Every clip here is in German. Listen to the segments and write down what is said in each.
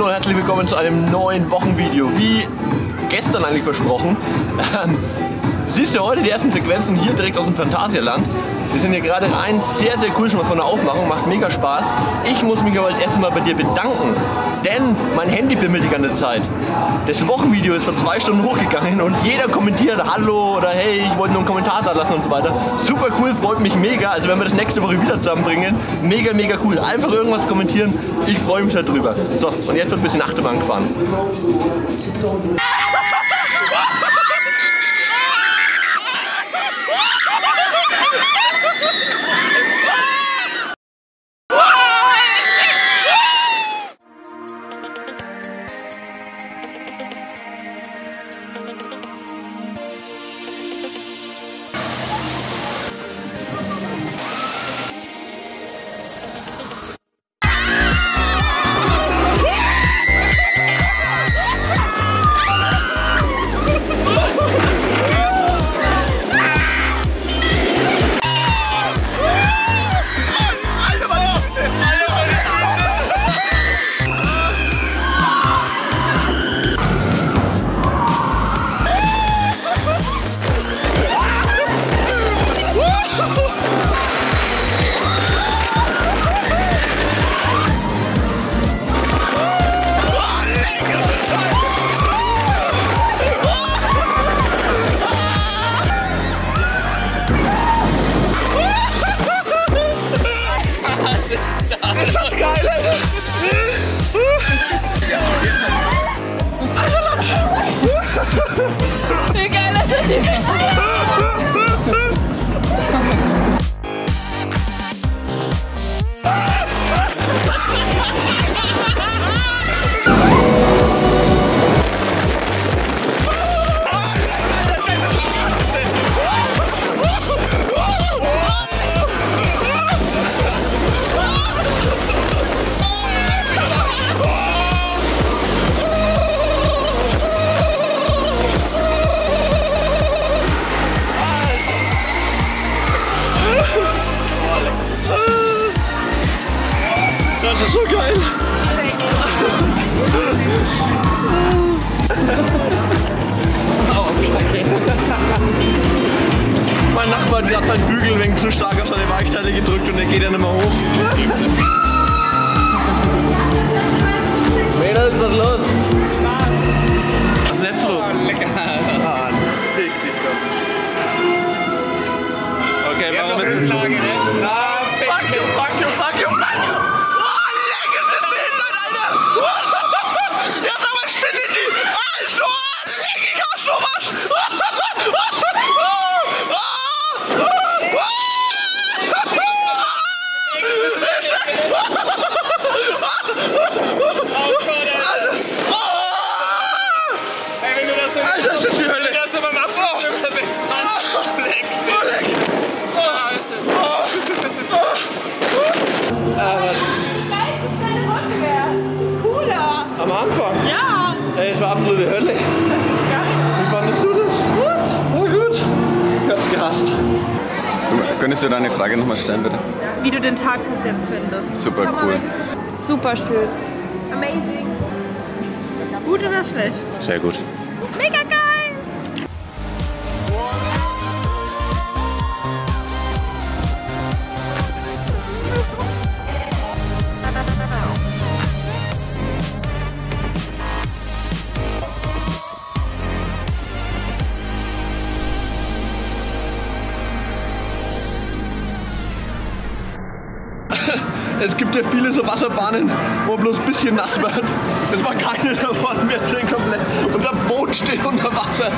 Hallo und herzlich willkommen zu einem neuen Wochenvideo. Wie gestern eigentlich versprochen. Ähm, siehst du heute die ersten Sequenzen hier direkt aus dem Phantasialand. Wir sind hier gerade rein, sehr, sehr cool schon mal von der Aufmachung, macht mega Spaß. Ich muss mich aber als erstes mal bei dir bedanken, denn mein Handy bimmelt die ganze Zeit. Das Wochenvideo ist vor zwei Stunden hochgegangen und jeder kommentiert Hallo oder Hey, ich wollte nur einen Kommentar da lassen und so weiter. Super cool, freut mich mega. Also wenn wir das nächste Woche wieder zusammenbringen, mega, mega cool. Einfach irgendwas kommentieren, ich freue mich darüber. So, und jetzt wird ein bisschen Achterbahn gefahren. geil zu stark auf seine Weichteile gedrückt und der geht dann immer hoch. Hab's gehasst. Könntest du deine Frage nochmal stellen, bitte? wie du den Tag bis jetzt findest. Super cool. Super schön. Amazing. Gut oder schlecht? Sehr gut. Es gibt ja viele so Wasserbahnen, wo bloß ein bisschen nass wird. Das war keine davon, wir stehen komplett. Unser Boot steht unter Wasser.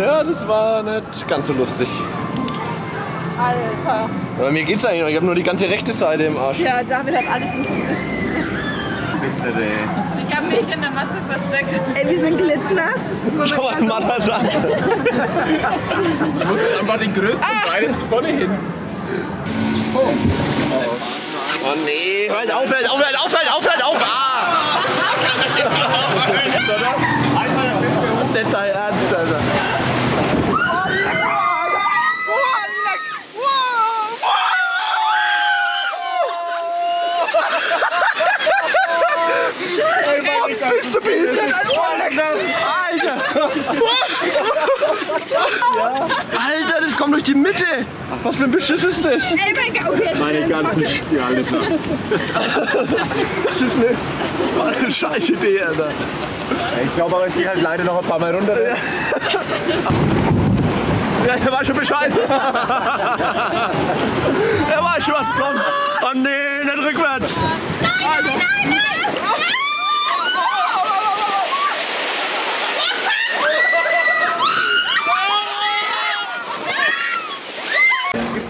Ja, das war nicht ganz so lustig. Alter. Aber mir geht's eigentlich noch. Ich habe nur die ganze rechte Seite im Arsch. Ja, David hat alles ins Gesicht. Ich habe mich in der Matze versteckt. Ey, wir sind glitschnass. Schau mal, Mann, Alter. Du musst halt einfach den größten und breitesten vorne hin. Oh nee, hört auf, hört auf, hört auf, hört auf, hört auf! Ah! Nicht dein Ernst, Alter. Bist du behindert? Alter! Alter, das kommt durch die Mitte! Was für ein Beschiss ist das? Meine ganzen... Ja, alles. Das ist eine, eine scheiß Idee, Alter. Ich glaube aber, ich gehe halt leider noch ein paar Mal runter. Ja, ja der war schon bescheiden. der war schon was kommt. Oh nee, nicht rückwärts. Nein, nein, nein, nein.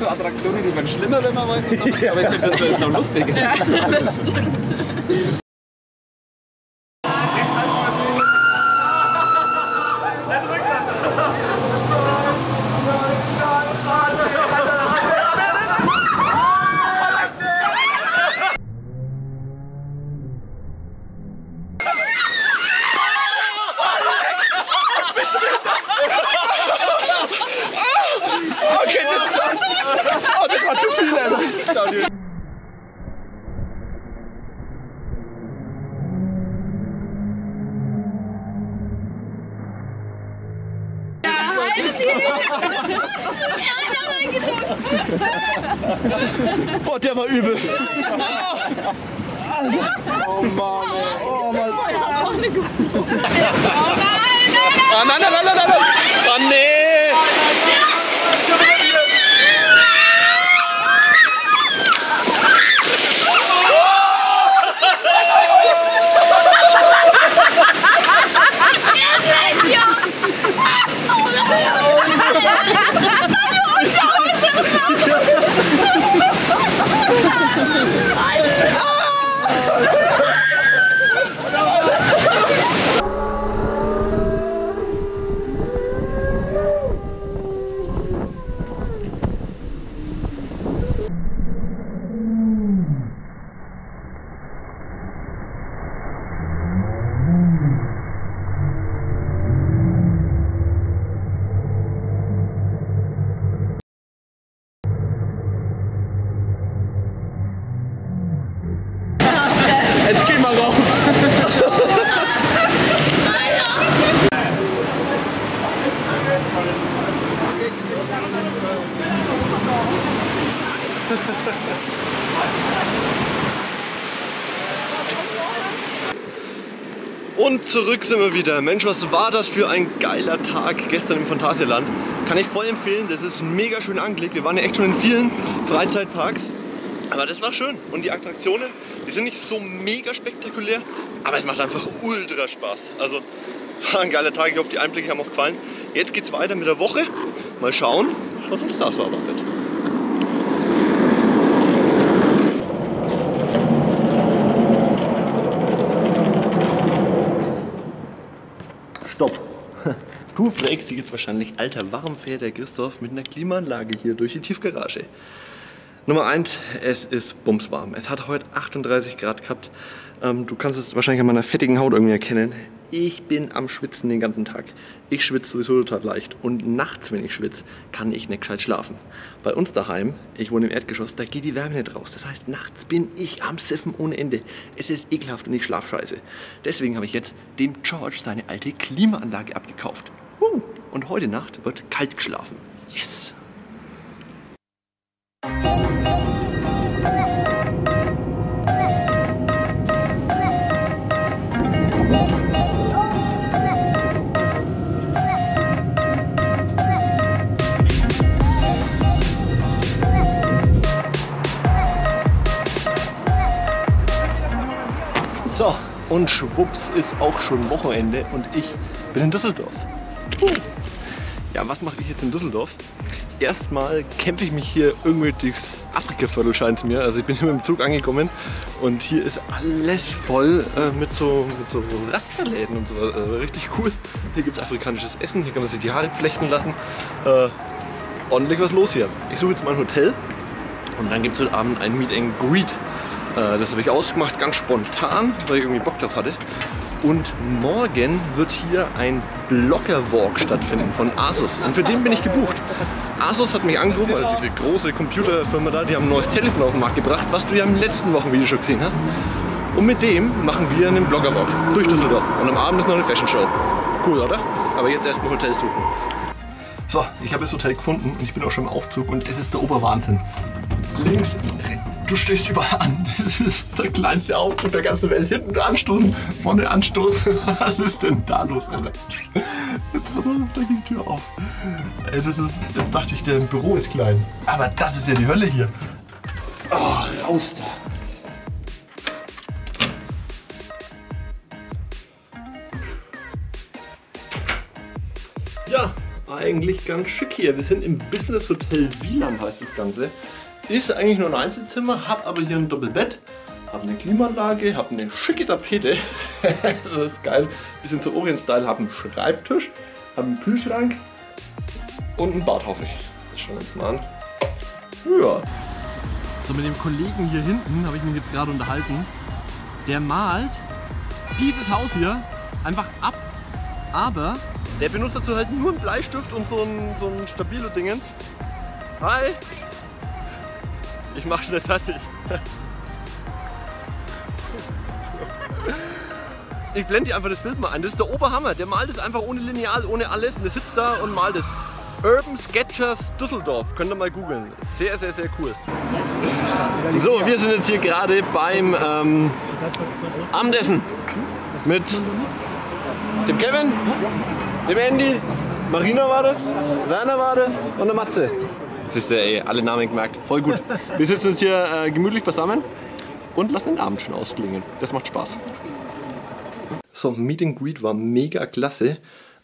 So Attraktionen, die werden schlimmer, wenn man weiß, was anderes, aber ich finde, das ist noch lustig. Okay, das, oh, das war zu viel, Alter. Boah, der war übel. Ah, nein, nein, nein, nein, nein, nein. Oh, nee. Schon wieder hier. Jetzt geh mal raus. Und zurück sind wir wieder. Mensch, was war das für ein geiler Tag gestern im Phantasialand. Kann ich voll empfehlen, das ist mega schön angelegt. Wir waren ja echt schon in vielen Freizeitparks. Aber das war schön. Und die Attraktionen, die sind nicht so mega spektakulär, aber es macht einfach ultra Spaß. Also war ein geiler Tag. Ich hoffe, die Einblicke haben auch gefallen. Jetzt geht's weiter mit der Woche. Mal schauen, was uns da so erwartet. Stopp. Du fragst dich jetzt wahrscheinlich, Alter, warum fährt der Christoph mit einer Klimaanlage hier durch die Tiefgarage? Nummer eins, es ist bumswarm. Es hat heute 38 Grad gehabt. Ähm, du kannst es wahrscheinlich an meiner fettigen Haut irgendwie erkennen. Ich bin am Schwitzen den ganzen Tag. Ich schwitze sowieso total leicht. Und nachts, wenn ich schwitze, kann ich nicht gescheit schlafen. Bei uns daheim, ich wohne im Erdgeschoss, da geht die Wärme nicht raus. Das heißt, nachts bin ich am Siffen ohne Ende. Es ist ekelhaft und ich schlaf scheiße. Deswegen habe ich jetzt dem George seine alte Klimaanlage abgekauft. Huh. Und heute Nacht wird kalt geschlafen. Yes! So, und schwupps ist auch schon Wochenende und ich bin in Düsseldorf. Ja, was mache ich jetzt in Düsseldorf? Erstmal kämpfe ich mich hier irgendwie durchs Afrika-Viertel, scheint es mir. Also ich bin hier mit dem Zug angekommen und hier ist alles voll äh, mit, so, mit so Rasterläden und so. Äh, richtig cool. Hier gibt es afrikanisches Essen, hier kann man sich die Haare flechten lassen. Äh, ordentlich was los hier. Ich suche jetzt mal ein Hotel und dann gibt es heute Abend ein Meet and Greet. Äh, das habe ich ausgemacht, ganz spontan, weil ich irgendwie Bock drauf hatte. Und morgen wird hier ein Blogger-Walk stattfinden von Asus. Und für den bin ich gebucht. Asus hat mich angerufen, also diese große Computerfirma da, die haben ein neues Telefon auf den Markt gebracht, was du ja im letzten Wochenvideo schon gesehen hast. Und mit dem machen wir einen Blogger-Walk durch Düsseldorf. Und am Abend ist noch eine Fashion-Show. Cool, oder? Aber jetzt erstmal Hotel suchen. So, ich habe das Hotel gefunden und ich bin auch schon im Aufzug und das ist der Oberwahnsinn. Links, du stehst überall an. Das ist der kleinste Aufzug der ganzen Welt. Hinten anstoßen, vorne anstoßen. Was ist denn da los, Alter? Da geht die Tür auf. Ey, ist, jetzt dachte ich, der Büro ist klein. Aber das ist ja die Hölle hier. Oh, raus da. Ja, eigentlich ganz schick hier. Wir sind im Business Hotel Wieland, heißt das Ganze. Ist eigentlich nur ein Einzelzimmer, hab aber hier ein Doppelbett, hab eine Klimaanlage, hab eine schicke Tapete. das ist geil. Bisschen so Orient-Style, hab einen Schreibtisch, hab einen Kühlschrank und ein Bad, hoffe ich. Das schauen wir uns mal an. Ja. So, mit dem Kollegen hier hinten habe ich mich jetzt gerade unterhalten. Der malt dieses Haus hier einfach ab, aber der benutzt dazu halt nur einen Bleistift und so ein, so ein Stabilo-Dingens. Hi! Ich mach schnell fertig. Ich blende dir einfach das Bild mal ein. Das ist der Oberhammer. Der malt es einfach ohne Lineal, ohne alles. Und der sitzt da und malt es. Urban Sketchers Düsseldorf. Könnt ihr mal googeln. Sehr, sehr, sehr cool. So, wir sind jetzt hier gerade beim ähm, Abendessen. Mit dem Kevin, dem Andy, Marina war das, Werner war das und der Matze. Siehst du, ey, alle Namen gemerkt. Voll gut. Wir sitzen uns hier äh, gemütlich beisammen und lassen den Abend schon ausklingen. Das macht Spaß. So, Meet and Greet war mega klasse.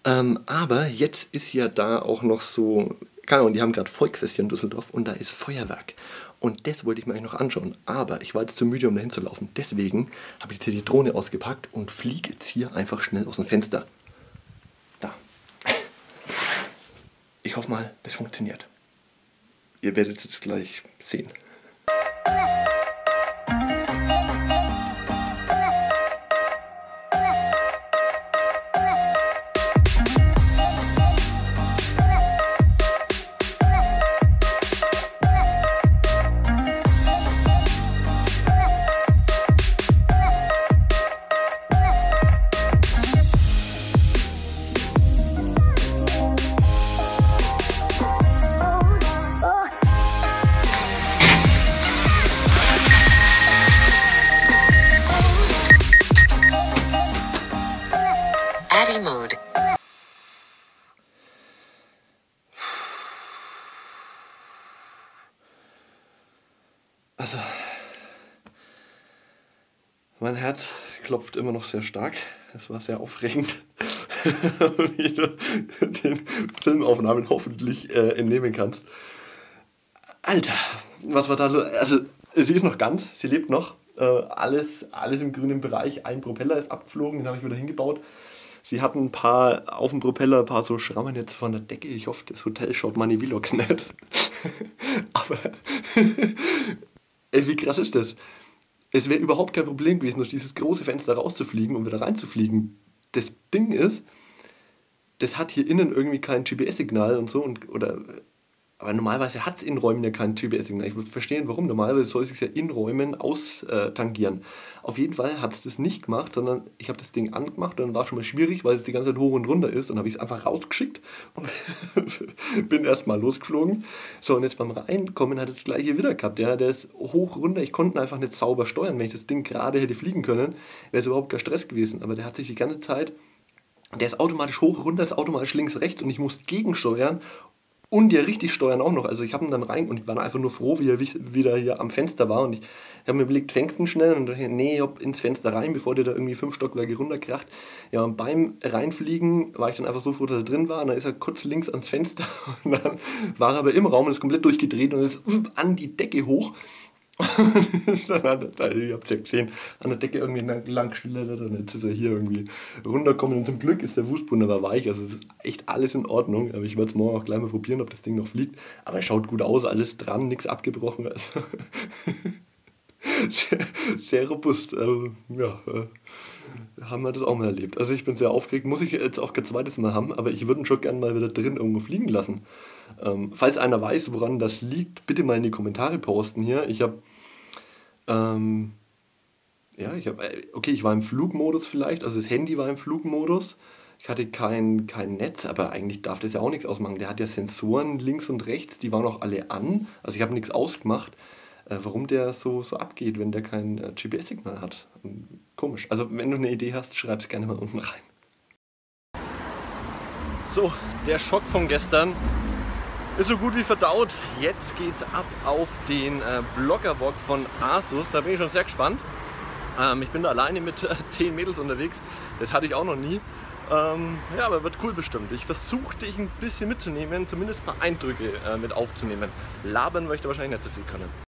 Ähm, aber jetzt ist ja da auch noch so, keine Ahnung, die haben gerade Volksfest hier in Düsseldorf und da ist Feuerwerk. Und das wollte ich mir eigentlich noch anschauen. Aber ich war jetzt zu müde, um dahin zu laufen. Deswegen habe ich jetzt hier die Drohne ausgepackt und fliege jetzt hier einfach schnell aus dem Fenster. Da. Ich hoffe mal, das funktioniert. Ihr werdet es gleich sehen. Mein Herz klopft immer noch sehr stark. Es war sehr aufregend, wie du den Filmaufnahmen hoffentlich äh, entnehmen kannst. Alter, was war da los? Also, sie ist noch ganz, sie lebt noch. Äh, alles, alles im grünen Bereich. Ein Propeller ist abgeflogen, den habe ich wieder hingebaut. Sie hatten ein paar auf dem Propeller, ein paar so Schrammen jetzt von der Decke. Ich hoffe, das Hotel schaut meine Vlogs nicht. Aber ey, wie krass ist das? Es wäre überhaupt kein Problem gewesen, durch dieses große Fenster rauszufliegen und wieder reinzufliegen. Das Ding ist, das hat hier innen irgendwie kein GPS-Signal und so. Und, oder, aber normalerweise hat es in Räumen ja kein GPS-Signal. Ich würde verstehen, warum. Normalerweise soll es sich ja in Räumen austangieren. Auf jeden Fall hat es das nicht gemacht, sondern ich habe das Ding angemacht und dann war es schon mal schwierig, weil es die ganze Zeit hoch und runter ist. Dann habe ich es einfach rausgeschickt und bin erstmal losgeflogen. So, und jetzt beim Reinkommen hat es das gleiche wieder gehabt. Ja, der ist hoch runter. Ich konnte einfach nicht sauber steuern. Wenn ich das Ding gerade hätte fliegen können, wäre es überhaupt kein Stress gewesen. Aber der hat sich die ganze Zeit der ist automatisch hoch, runter, ist automatisch links, rechts und ich muss gegensteuern und ja richtig steuern auch noch. Also ich habe ihn dann rein und ich war einfach nur froh, wie er wieder hier am Fenster war. Und ich habe mir überlegt, fängst ihn schnell? Und dachte, nee, hopp ins Fenster rein, bevor der da irgendwie fünf Stockwerke runterkracht. Ja, und beim Reinfliegen war ich dann einfach so froh, dass er drin war. Und dann ist er kurz links ans Fenster. Und dann war er aber im Raum und ist komplett durchgedreht und ist an die Decke hoch dann er, ihr habt ja gesehen, an der Decke irgendwie lang, lang und jetzt ist er hier irgendwie runtergekommen und zum Glück ist der Fußboden aber weich, also ist echt alles in Ordnung, aber ich werde es morgen auch gleich mal probieren, ob das Ding noch fliegt, aber es schaut gut aus, alles dran, nichts abgebrochen, also sehr, sehr robust, also ja, äh, haben wir das auch mal erlebt. Also ich bin sehr aufgeregt, muss ich jetzt auch kein zweites Mal haben, aber ich würde ihn schon gerne mal wieder drin irgendwo fliegen lassen. Ähm, falls einer weiß, woran das liegt, bitte mal in die Kommentare posten hier. Ich habe, ähm, ja, ich habe, okay, ich war im Flugmodus vielleicht, also das Handy war im Flugmodus. Ich hatte kein, kein Netz, aber eigentlich darf das ja auch nichts ausmachen. Der hat ja Sensoren links und rechts, die waren auch alle an. Also ich habe nichts ausgemacht. Äh, warum der so, so abgeht, wenn der kein äh, GPS-Signal hat. Ähm, Komisch. Also wenn du eine Idee hast, schreib es gerne mal unten rein. So, der Schock von gestern ist so gut wie verdaut. Jetzt geht's ab auf den äh, Bloggerwalk von Asus. Da bin ich schon sehr gespannt. Ähm, ich bin da alleine mit äh, 10 Mädels unterwegs. Das hatte ich auch noch nie. Ähm, ja, aber wird cool bestimmt. Ich versuche dich ein bisschen mitzunehmen, zumindest ein paar Eindrücke äh, mit aufzunehmen. Labern möchte wahrscheinlich nicht so viel können.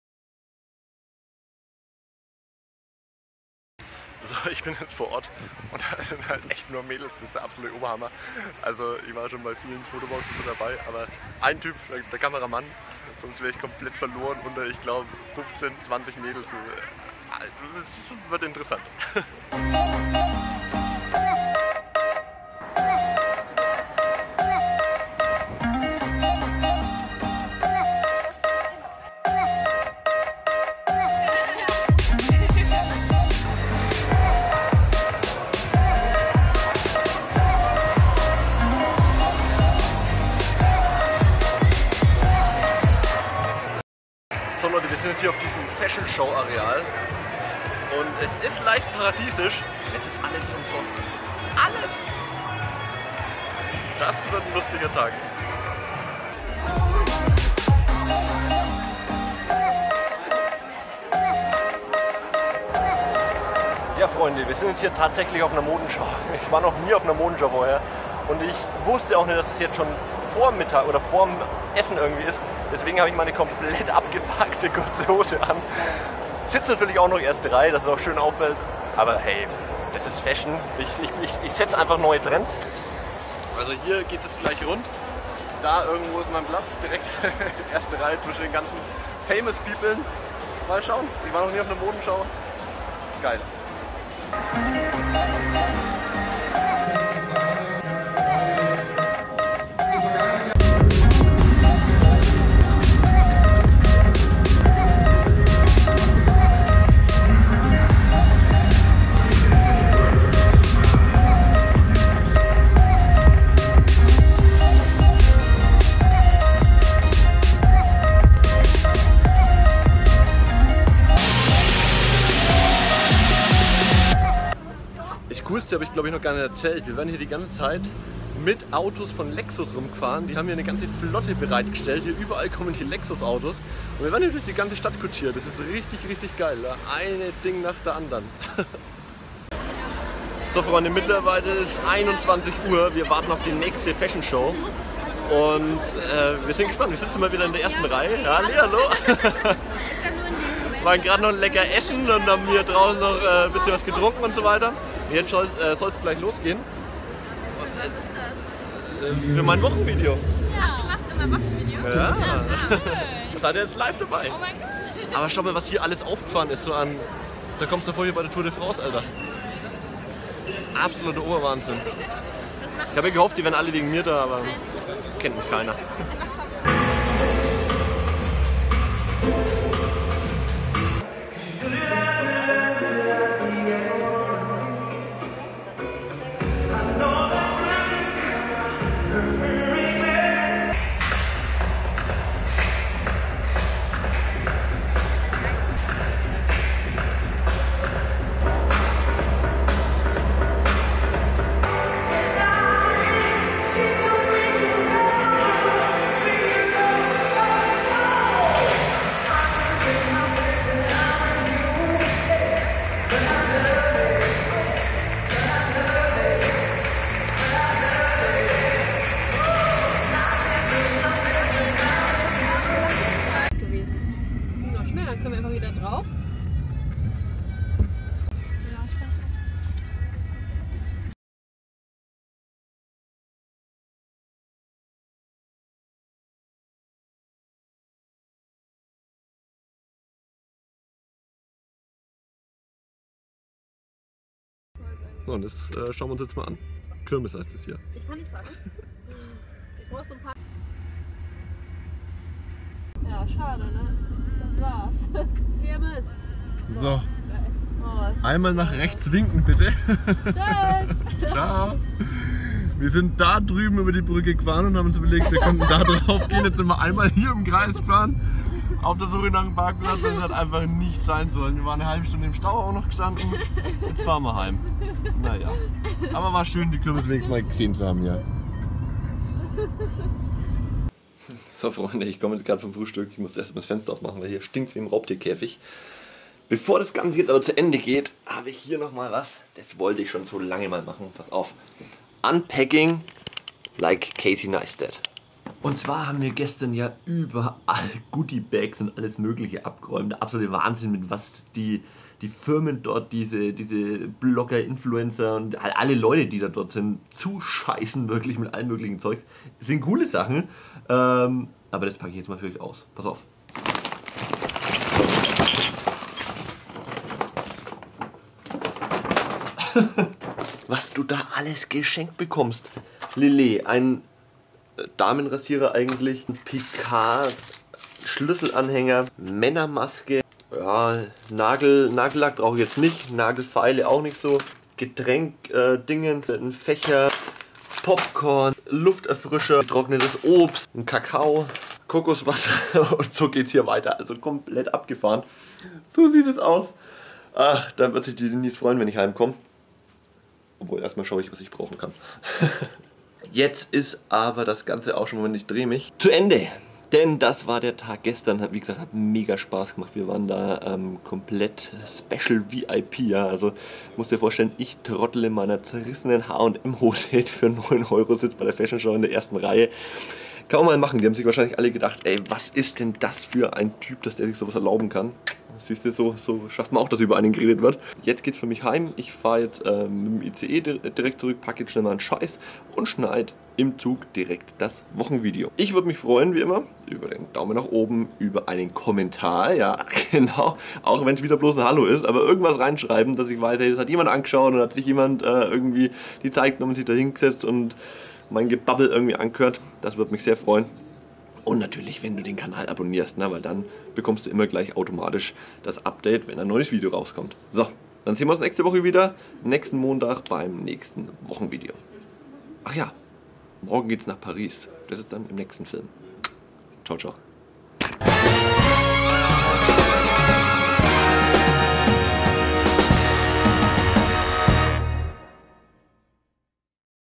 Ich bin jetzt vor Ort und da sind halt echt nur Mädels, das ist der absolute Oberhammer. Also ich war schon bei vielen Fotoboxen so dabei, aber ein Typ, der, der Kameramann, sonst wäre ich komplett verloren unter, ich glaube, 15, 20 Mädels. Also, Das wird interessant. jetzt hier auf diesem Fashion Show Areal und es ist leicht paradiesisch. Es ist alles umsonst. Alles! Das wird ein lustiger Tag. Ja Freunde, wir sind jetzt hier tatsächlich auf einer Modenschau. Ich war noch nie auf einer Modenschau vorher und ich wusste auch nicht, dass es jetzt schon vor Mittag oder vor dem Essen irgendwie ist. Deswegen habe ich meine komplett abgepackte kurze Hose an. Sitzt natürlich auch noch erst drei, dass es auch schön auffällt. Aber hey, das ist Fashion. Ich, ich, ich, ich setze einfach neue Trends. Also hier geht es gleich rund. Da irgendwo ist mein Platz, direkt erste Reihe zwischen den ganzen famous People. Mal schauen, ich war noch nie auf einer Modenschau. Geil. Das Coolste habe ich glaube ich noch gar nicht erzählt. Wir werden hier die ganze Zeit mit Autos von Lexus rumgefahren. Die haben hier eine ganze Flotte bereitgestellt. Hier überall kommen die Lexus-Autos. Und wir werden hier durch die ganze Stadt kutschiert. Das ist richtig, richtig geil. Eine Ding nach der anderen. so Freunde, mittlerweile ist 21 Uhr. Wir warten auf die nächste Fashion Show. Und äh, wir sind gespannt. Wir sitzen mal wieder in der ersten Reihe. Ja, Lea, hallo. waren gerade noch lecker essen und haben hier draußen noch äh, ein bisschen was getrunken und so weiter. Jetzt soll es gleich losgehen Was ist das? äh, für mein Wochenvideo. Ach, du machst immer Wochenvideo? Ja. Cool. Das hat er jetzt live dabei. Oh mein Gott. Aber schau mal, was hier alles aufgefahren ist. So an, da kommst du vor hier bei der Tour de France, Alter. Absoluter Oberwahnsinn. Ich habe ja gehofft, die wären alle wegen mir da, aber kennt mich keiner. So, und das äh, schauen wir uns jetzt mal an. Kirmes heißt es hier. Ich kann nicht warten. Ich brauch so ein paar. Ja, schade, ne? Das war's. Kirmes. So, Oh, was? einmal nach rechts winken bitte. Tschüss. Ciao. Wir sind da drüben über die Brücke gefahren und haben uns überlegt, wir könnten da drauf gehen. Jetzt sind wir einmal hier im Kreis gefahren, auf der Suche nach einem Parkplatz es hat einfach nicht sein sollen. Wir waren eine halbe Stunde im Stau auch noch gestanden. Jetzt fahren wir heim. Naja. Aber war schön, die Kürbis wenigstens mal gesehen zu haben, ja. So, Freunde, ich komme jetzt gerade vom Frühstück. Ich muss erst mal das Fenster aufmachen, weil hier stinkt wie im Raubtierkäfig. Bevor das Ganze jetzt aber zu Ende geht, habe ich hier nochmal was. Das wollte ich schon so lange mal machen. Pass auf. Unpacking like Casey Neistat. Und zwar haben wir gestern ja überall Goodie Bags und alles Mögliche abgeräumt. Der absolute Wahnsinn, mit was die, die Firmen dort, diese, diese Blogger, Influencer und alle Leute, die da dort sind, zuscheißen wirklich mit allem möglichen Zeug. Das sind coole Sachen, ähm, aber das packe ich jetzt mal für euch aus. Pass auf. was du da alles geschenkt bekommst. Lillet, ein Damenrasierer eigentlich, Picard, Schlüsselanhänger, Männermaske, ja, Nagel, Nagellack brauche ich jetzt nicht, Nagelfeile auch nicht so, Getränk, äh, Dingens, ein Fächer, Popcorn, Lufterfrischer, getrocknetes Obst, ein Kakao, Kokoswasser. Und so geht's hier weiter. Also komplett abgefahren. So sieht es aus. Ach, da wird sich die Denise freuen, wenn ich heimkomme. Obwohl, erstmal schaue ich, was ich brauchen kann. Jetzt ist aber das Ganze auch schon, Moment, ich drehe mich, zu Ende. Denn das war der Tag gestern, wie gesagt, hat mega Spaß gemacht. Wir waren da ähm, komplett Special VIP, ja. Also musst dir vorstellen, ich trottel in meiner zerrissenen H&M-Hose, für 9 Euro sitzt bei der Fashion Show in der ersten Reihe. Kann man mal machen. Die haben sich wahrscheinlich alle gedacht, ey, was ist denn das für ein Typ, dass der sich sowas erlauben kann. Siehst du, so, so schafft man auch, dass über einen geredet wird. Jetzt geht's für mich heim. Ich fahre jetzt äh, mit dem ICE direkt zurück, packe jetzt schnell mal einen Scheiß und schneide im Zug direkt das Wochenvideo. Ich würde mich freuen, wie immer, über den Daumen nach oben, über einen Kommentar, ja, genau, auch wenn es wieder bloß ein Hallo ist, aber irgendwas reinschreiben, dass ich weiß, hey, das hat jemand angeschaut und hat sich jemand äh, irgendwie die Zeit genommen, sich da hingesetzt und mein Gebabbel irgendwie angehört. Das würde mich sehr freuen. Und natürlich, wenn du den Kanal abonnierst, ne, weil dann bekommst du immer gleich automatisch das Update, wenn ein neues Video rauskommt. So, dann sehen wir uns nächste Woche wieder, nächsten Montag beim nächsten Wochenvideo. Ach ja, morgen geht's nach Paris. Das ist dann im nächsten Film. Ciao, ciao.